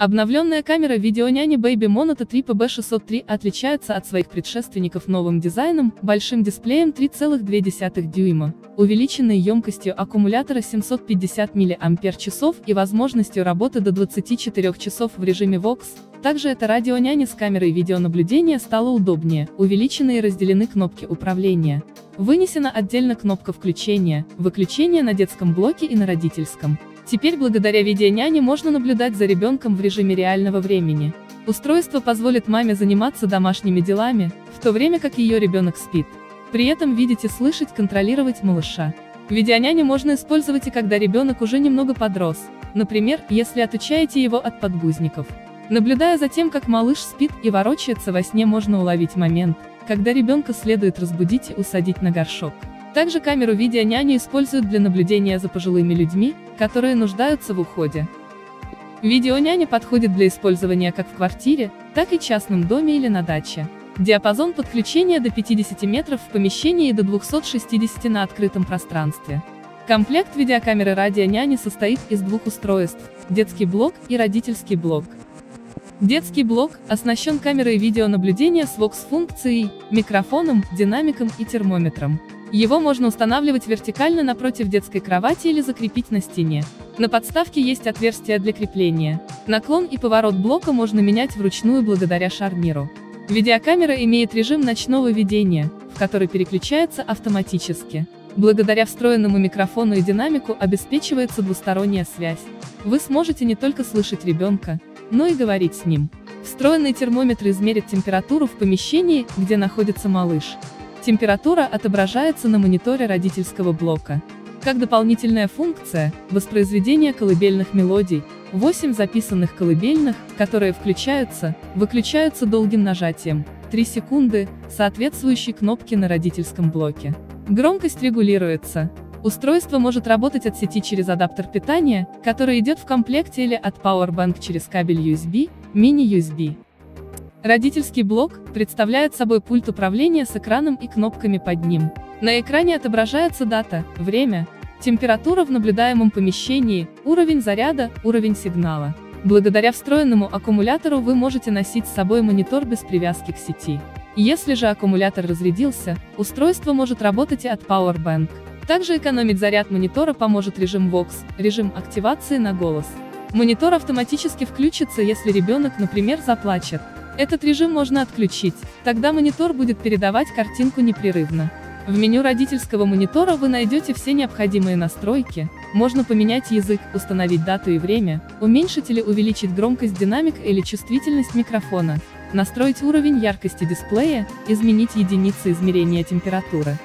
Обновленная камера видеоняни Baby Monoto 3 PB603 отличается от своих предшественников новым дизайном, большим дисплеем 3,2 дюйма, увеличенной емкостью аккумулятора 750 мАч и возможностью работы до 24 часов в режиме VOX. Также эта радионяня с камерой видеонаблюдения стала удобнее, увеличены и разделены кнопки управления. Вынесена отдельно кнопка включения, выключения на детском блоке и на родительском. Теперь благодаря видеоняне можно наблюдать за ребенком в режиме реального времени. Устройство позволит маме заниматься домашними делами, в то время как ее ребенок спит. При этом видеть и слышать контролировать малыша. Видеоняню можно использовать и когда ребенок уже немного подрос, например, если отучаете его от подгузников. Наблюдая за тем, как малыш спит и ворочается во сне можно уловить момент, когда ребенка следует разбудить и усадить на горшок. Также камеру видеоняни используют для наблюдения за пожилыми людьми, которые нуждаются в уходе. Видеоняня подходит для использования как в квартире, так и частном доме или на даче. Диапазон подключения до 50 метров в помещении и до 260 на открытом пространстве. Комплект видеокамеры радионяни состоит из двух устройств, детский блок и родительский блок. Детский блок оснащен камерой видеонаблюдения с VOX-функцией, микрофоном, динамиком и термометром. Его можно устанавливать вертикально напротив детской кровати или закрепить на стене. На подставке есть отверстие для крепления. Наклон и поворот блока можно менять вручную благодаря шарниру. Видеокамера имеет режим ночного видения, в который переключается автоматически. Благодаря встроенному микрофону и динамику обеспечивается двусторонняя связь. Вы сможете не только слышать ребенка, но и говорить с ним. Встроенный термометр измерит температуру в помещении, где находится малыш. Температура отображается на мониторе родительского блока. Как дополнительная функция, воспроизведение колыбельных мелодий, 8 записанных колыбельных, которые включаются, выключаются долгим нажатием, 3 секунды, соответствующей кнопки на родительском блоке. Громкость регулируется. Устройство может работать от сети через адаптер питания, который идет в комплекте или от Powerbank через кабель USB, мини-USB. Родительский блок представляет собой пульт управления с экраном и кнопками под ним. На экране отображается дата, время, температура в наблюдаемом помещении, уровень заряда, уровень сигнала. Благодаря встроенному аккумулятору вы можете носить с собой монитор без привязки к сети. Если же аккумулятор разрядился, устройство может работать и от Powerbank. Также экономить заряд монитора поможет режим VOX, режим активации на голос. Монитор автоматически включится, если ребенок, например, заплачет. Этот режим можно отключить, тогда монитор будет передавать картинку непрерывно. В меню родительского монитора вы найдете все необходимые настройки, можно поменять язык, установить дату и время, уменьшить или увеличить громкость динамика или чувствительность микрофона, настроить уровень яркости дисплея, изменить единицы измерения температуры.